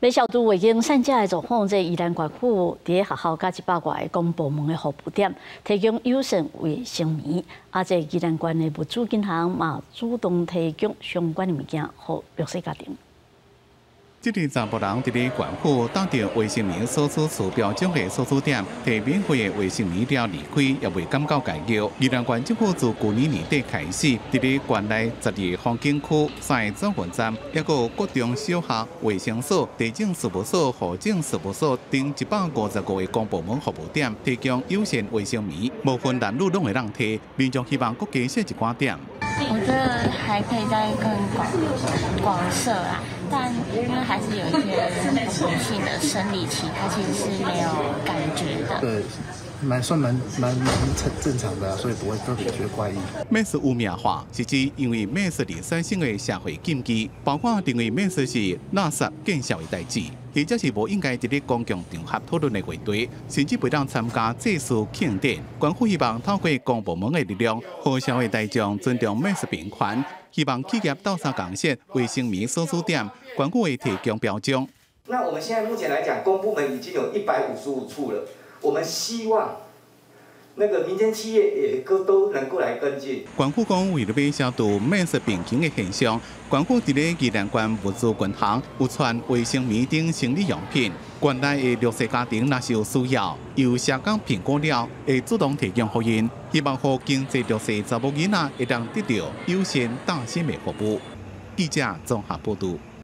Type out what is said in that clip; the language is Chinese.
要消毒卫生善假的状况，在宜兰管区伫咧学校甲一百外公部门的服务点提供优胜卫生棉，啊，在宜兰县的物资银行嘛主动提供相关的物件给弱势家庭。这个查甫人伫咧县府打着卫生棉所处处标奖的所处点，提免费的卫生棉了离开，也未感到解救。宜兰县政府自去年年底开始，伫咧县内十二风景区、三个转运站，也有各中小学、卫生所、地政事务所、户政事务所等一百五十五个公部门服务点，提供优先卫生棉，无分男女拢会让提。民众希望各加设一寡点。我觉得还可以再更广广设啊，但因为还是有一些女性的生理期，她其实是没有感觉。对，蛮算蛮蛮蛮正正常的，所以不会特别觉得怪异。美食污名化是指因为美食是三性的社会禁忌，包括认为美食是垃圾见效的代志。或者是无应该伫咧公共场合讨论的话题，甚至不当参加祭祀庆典。政府希望透过公部门的力量，和社会大众尊重美食平权，希望企业到三港线卫生棉收书店，官府会提供标章。那我们现在目前来讲，公部门已经有一百五十五处了，我们希望。那个民间企业也都都能够来跟进。关府讲，为了要消除美食并行的现象，关府伫咧宜兰县物资银行有传卫生棉等生理用品，县内的弱势家庭若是有需要，由社工评估了，会主动提供福因，希望和经济弱势查某囡仔会当得到优先大鲜的服务。记者综合报道。